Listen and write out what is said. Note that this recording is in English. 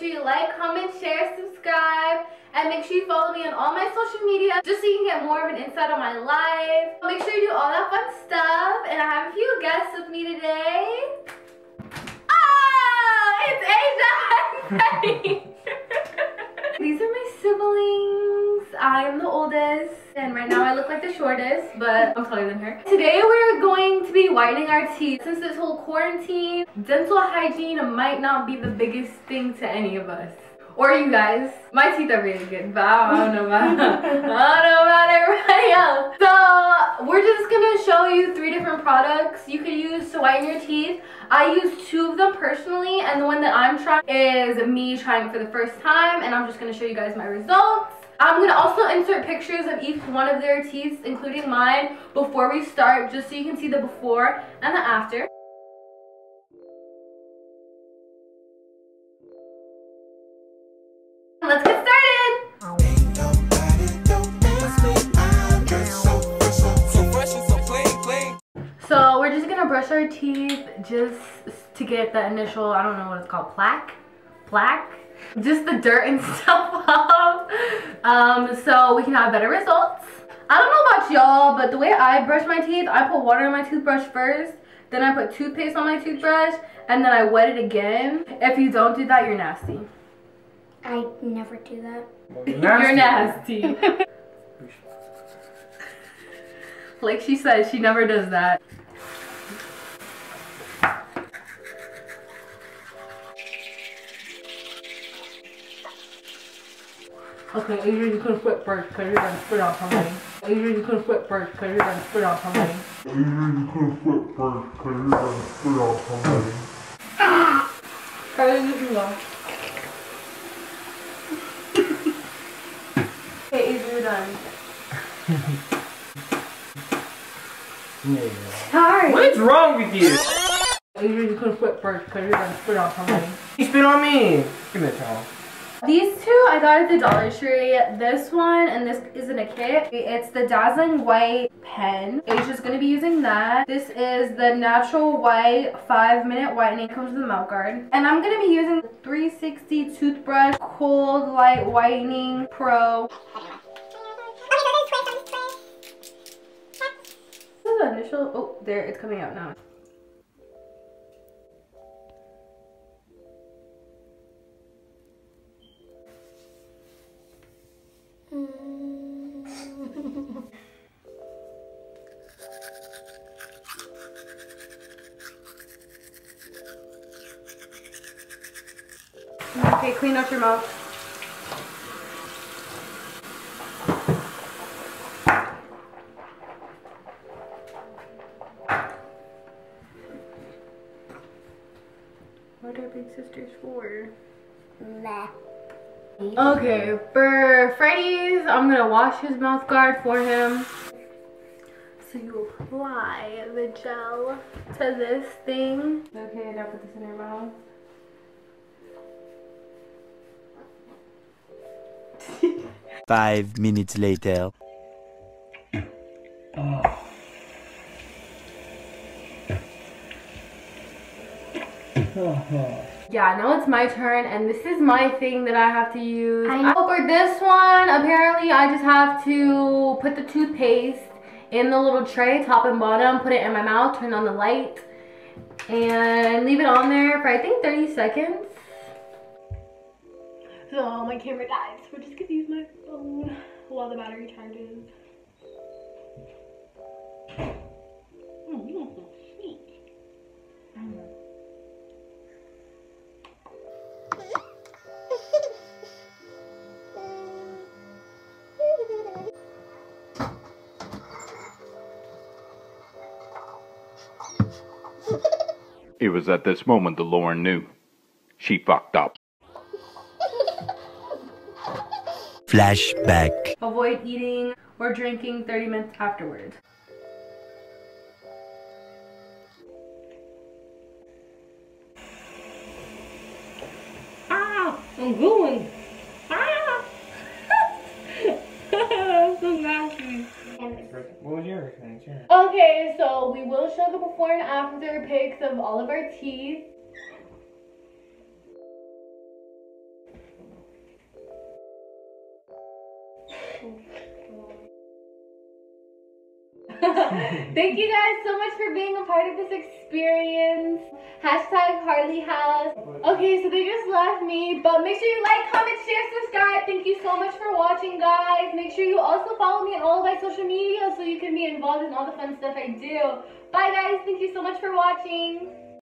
sure you like, comment, share, subscribe, and make sure you follow me on all my social media just so you can get more of an insight on my life. Make sure you do all that fun stuff. And I have a few guests with me today. Oh, it's Asia These are my siblings. I am the oldest. And right now I look like the shortest, but I'm taller than her. Today we're going to be whitening our teeth. Since this whole quarantine, dental hygiene might not be the biggest thing to any of us. Or you guys. My teeth are really good, but I don't know about, I don't know about everybody else. So we're just gonna show you three different products you can use to whiten your teeth. I use two of them personally, and the one that I'm trying is me trying for the first time, and I'm just gonna show you guys my results. I'm going to also insert pictures of each one of their teeth, including mine, before we start, just so you can see the before and the after. Let's get started! So we're just gonna brush our teeth just to get the initial, I don't know what it's called, plaque? Plaque? Just the dirt and stuff off um, so we can have better results. I don't know about y'all, but the way I brush my teeth, I put water in my toothbrush first, then I put toothpaste on my toothbrush, and then I wet it again. If you don't do that, you're nasty. I never do that. Well, you're nasty. You're nasty. like she said, she never does that. Okay, Adrian, you couldn't flip first because you're going to spit on somebody. Adrian, you couldn't flip first because you're going to spit on somebody. Adrian, you couldn't flip first because you're going to spit on somebody. Carly, you can go. okay, Adrian, you're done. yeah. Sorry. What is wrong with you? Adrian, you couldn't flip first because you're going to spit on somebody. You spit on me. Give me a towel. These two I got at the Dollar Tree. This one and this is in a kit. It's the Dazzling White pen. Asia's to be using that. This is the Natural White 5 Minute Whitening. It comes with a mouth guard. And I'm to be using the 360 Toothbrush Cold Light Whitening Pro. This is the initial. Oh, there. It's coming out now. Okay, clean out your mouth. What are big sisters for? Nah. Okay, for Freddy's, I'm gonna wash his mouth guard for him. So you apply the gel to this thing. Okay, now put this in your mouth. Five minutes later. Oh. Yeah, now it's my turn, and this is my thing that I have to use. I for this one, apparently I just have to put the toothpaste in the little tray, top and bottom, put it in my mouth, turn on the light, and leave it on there for I think 30 seconds. So my camera dies. We're just gonna use my phone while the battery charges. It was at this moment that Lauren knew. She fucked up. Flashback. Avoid eating or drinking 30 minutes afterwards. Ah, I'm going. will show the before and after pics of all of our teeth. Thank you guys so much for being a part of this experience. Hashtag Harley House. Okay, so they just left me, but make sure you like, comment, share, subscribe. Thank you so much for watching, guys. Make sure you also follow me on all of my social media so you can be involved in all the fun stuff I do. Bye, guys. Thank you so much for watching.